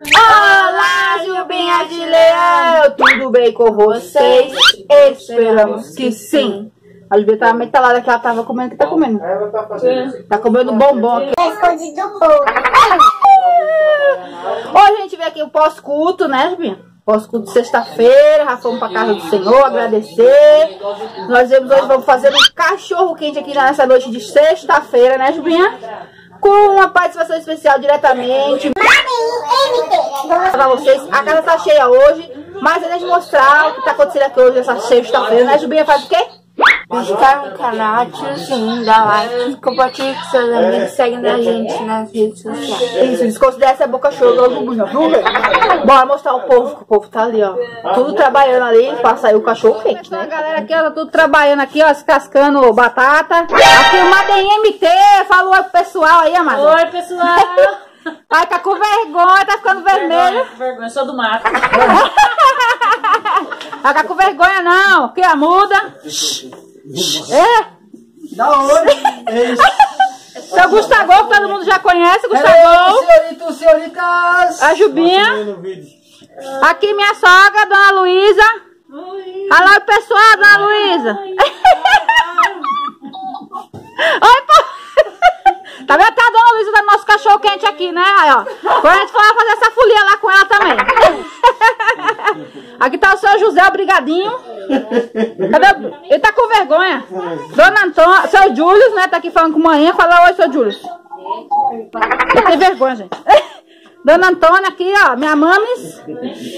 Olá, Jubinha de Leão! Tudo bem com vocês? Esperamos que sim. A Jubinha tá meio talada que ela tava comendo. O que tá comendo? Ela tá fazendo Tá comendo bombom aqui. Tá escondido. Hoje a gente veio aqui o pós-culto, né, Jubinha? Pós-culto de sexta-feira, já fomos pra casa do Senhor agradecer. Nós hoje, vamos fazer um cachorro quente aqui nessa noite de sexta-feira, né, Jubinha? Com uma participação especial diretamente. Pra vocês. A casa tá cheia hoje, mas antes de mostrar o que tá acontecendo aqui hoje, essa sexta-feira, né, Jubinha? Faz o quê? Inscreve no canal, ativa o sininho, dá like, compartilha com seus amigos, segue a gente nas redes sociais. Isso, desconsidera essa boca show do Jubinha, viu, velho? Bora mostrar o povo, que o povo tá ali, ó. Tudo trabalhando ali pra sair o cachorro quente, né? A galera aqui, ó, tá tudo trabalhando aqui, ó, descascando batata. Aqui o Madem MT, falou oi pro pessoal aí, amado. Oi, pessoal! Ai, tá com vergonha, tá ficando vermelho. Vergonha, sou do mato. Vai ficar com vergonha não, que a muda. É, Da onde? seu Gustavo, que todo mundo já conhece, Gustavo. Senhorito, senhoritas! A Jubinha. Aqui minha sogra, Dona Luísa. Alô, pessoal, Dona Luísa. Oi, pô. Tá vendo? Tá a Dona Luísa dando nosso cachorro quente aqui, né? Aí, ó. Quando a gente for fazer essa folia lá com ela também. Aqui tá o seu José, o Brigadinho. Cadê? Ele tá com vergonha. Dona Antônia, seu Júlio, né? Tá aqui falando com manhã. Fala oi, seu Júlio. Tem vergonha, gente. Dona Antônia aqui, ó. Minha mames.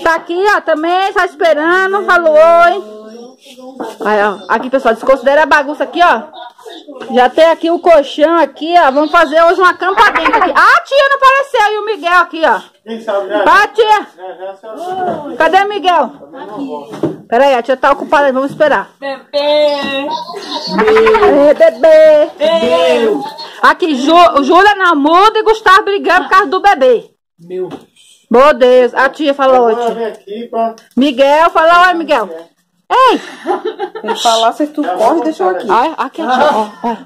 Tá aqui, ó, também. Tá esperando. Falou oi. Aí, ó. Aqui, pessoal, desconsidera a bagunça aqui, ó. Já tem aqui o colchão aqui, ó. Vamos fazer hoje uma campa dentro aqui. Ah, a tia não apareceu. E o Miguel aqui, ó. Quem sabe? Vai, tia. Já, senhora. Cadê o Miguel? Pera aí, a tia tá ocupada. aí, Vamos esperar. Bebê! Bebê. Aqui, Ju, Júlia não muda e Gustavo brigando por causa do bebê. Meu. Meu Deus. A tia falou tia. aqui. Miguel, fala oi, Miguel. Ei! Ele falar, se tu corre, deixa eu aqui. Ai, aqui, tia, ó, ó.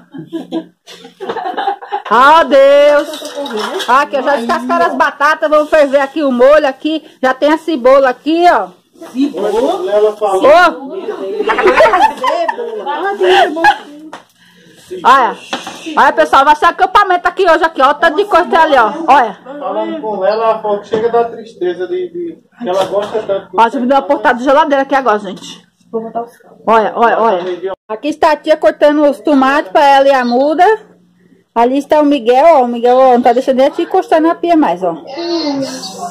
Ah, Deus! Aqui, ó, já descascaram as batatas, vamos ferver aqui o molho aqui. Já tem a cebola aqui, ó. Ela falou. Olha, olha pessoal, vai ser acampamento aqui hoje aqui, ó. O tanto de coisa que tem ali, ó. Olha. Falando com ela, ela falou que chega da tristeza de... de que ela gosta tanto. Ó, você me deu uma portada de geladeira aqui agora, gente. Olha, olha, olha. Aqui está a tia cortando os tomates para ela e a muda. Ali está o Miguel, ó. O Miguel ó, não tá deixando nem a tia encostar na pia mais, ó.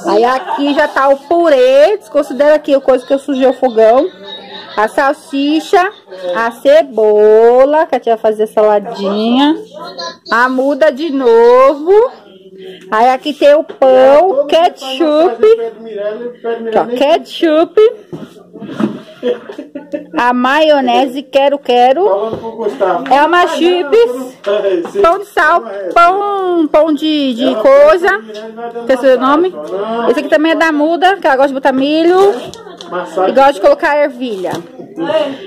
Aí aqui já tá o purê. Desconsidera aqui o coisa que eu sujei o fogão. A salsicha, a cebola, que a tia vai fazer saladinha. A muda de novo. Aí aqui tem o pão, ketchup. Aqui, ó, Mirella nem- ketchup. A maionese quero quero. É uma chips. É, sim. Pão de sal, pão, pão de, de coisa. Esqueci o nome. Esse aqui também é da muda, que ela gosta de botar milho. E gosta de colocar ervilha.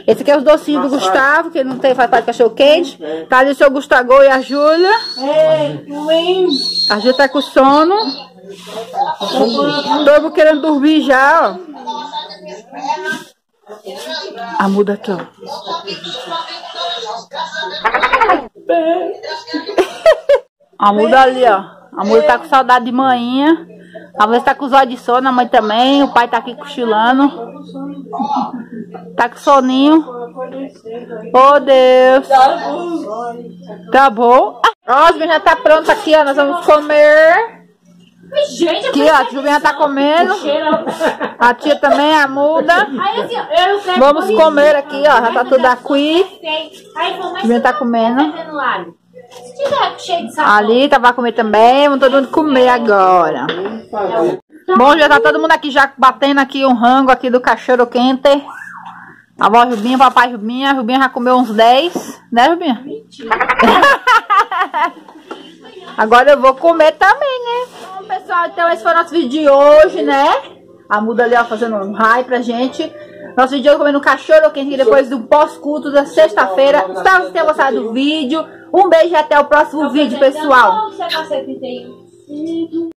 Esse aqui é os docinhos do Gustavo, que não tem faz parte do cachorro quente. Tá ali o seu Gustavo e a Júlia. A Júlia tá com sono. Todo mundo querendo dormir já, ó. A muda aqui, ó. A muda ali, ó. A muda tá com saudade de manhinha. A mãe tá com os olhos de sono, a mãe também. O pai tá aqui cochilando. Tá com soninho. Oh, Deus. Tá bom. Ó, já tá pronto aqui, ó. Nós vamos comer. Gente, Aqui, ó. A Julinha tá comendo. A tia também, a muda. Aí assim, ó, Vamos comer aqui, ó. Já tá tudo aqui. Falou, mas Julinha tá comendo. Ali, tá pra comer também. Vamos todo mundo comer agora. Bom, já tá todo mundo aqui já batendo aqui um rango aqui do cachorro quente. A avó Rubinha, papai Rubinha. A Rubinha já comeu uns 10, né, Rubinha? Agora eu vou comer também, pessoal, então esse foi o nosso vídeo de hoje, né? A muda ali, ó, fazendo um raio pra gente. Nosso vídeo de hoje comendo cachorro quente depois do pós-culto da sexta-feira. Espero que vocês tenham gostado do vídeo. Um beijo e até o próximo vídeo, pessoal. Você é 71.